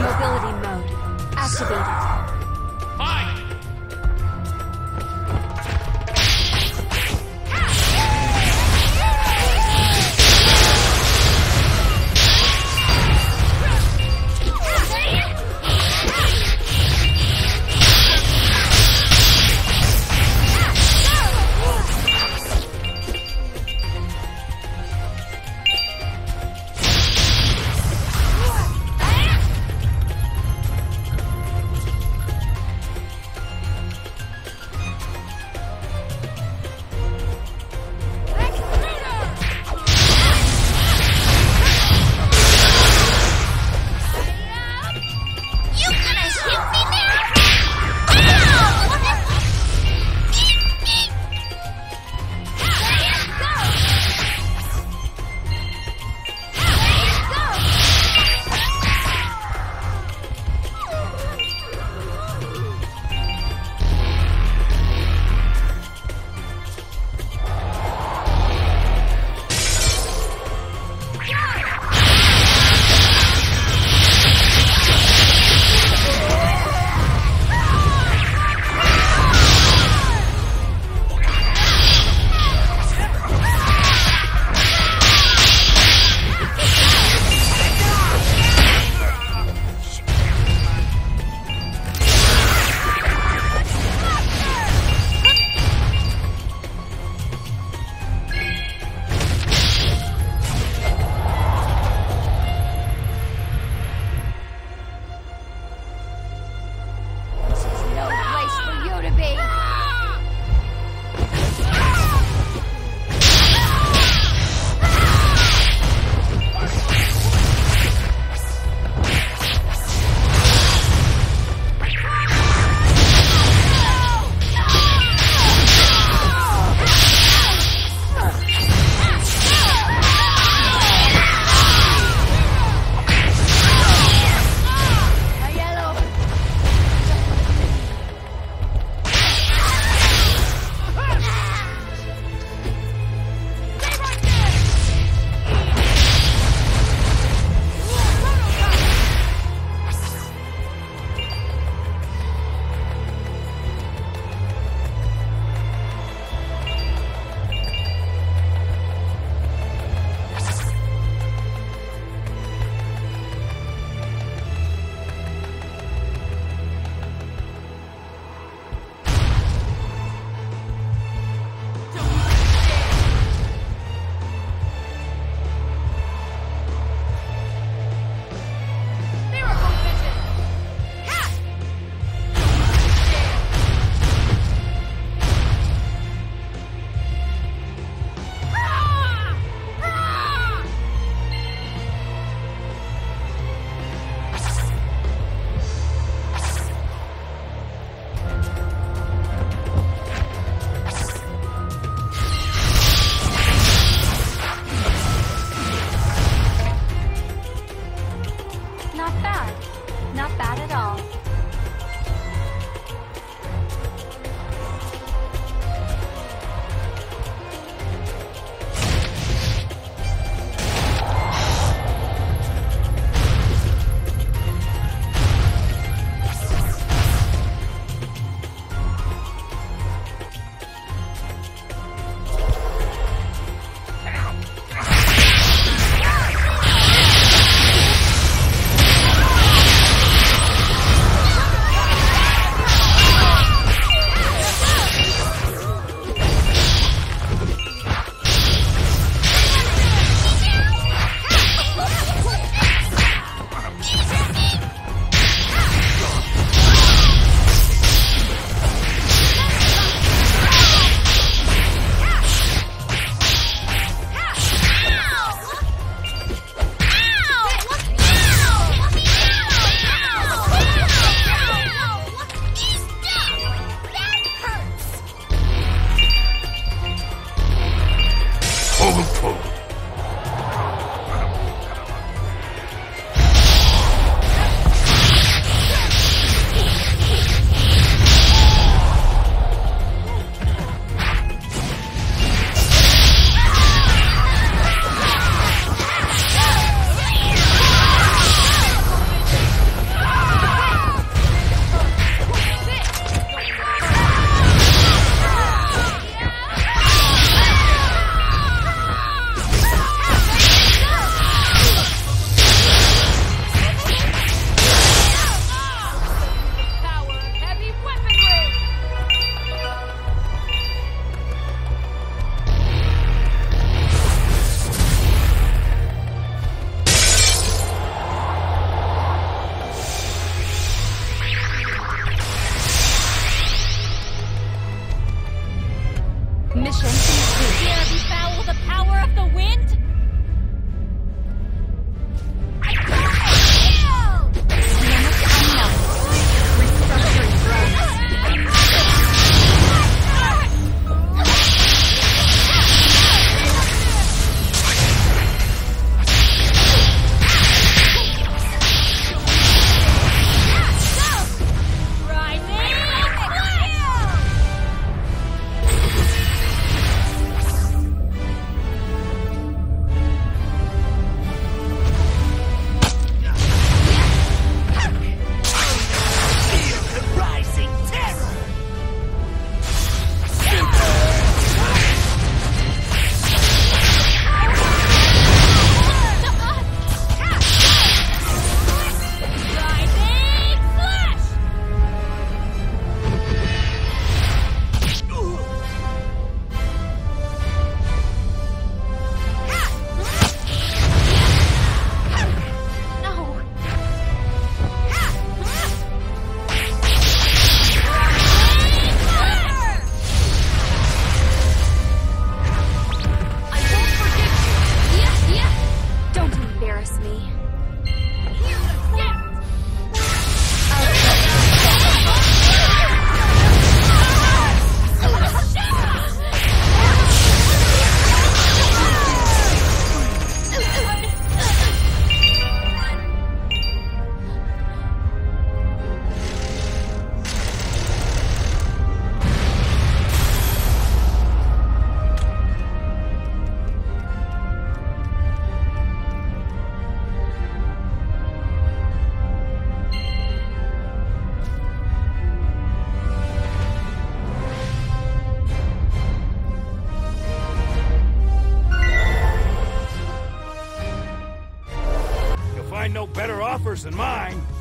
Mobility mode activated. power of the wind? Than mine.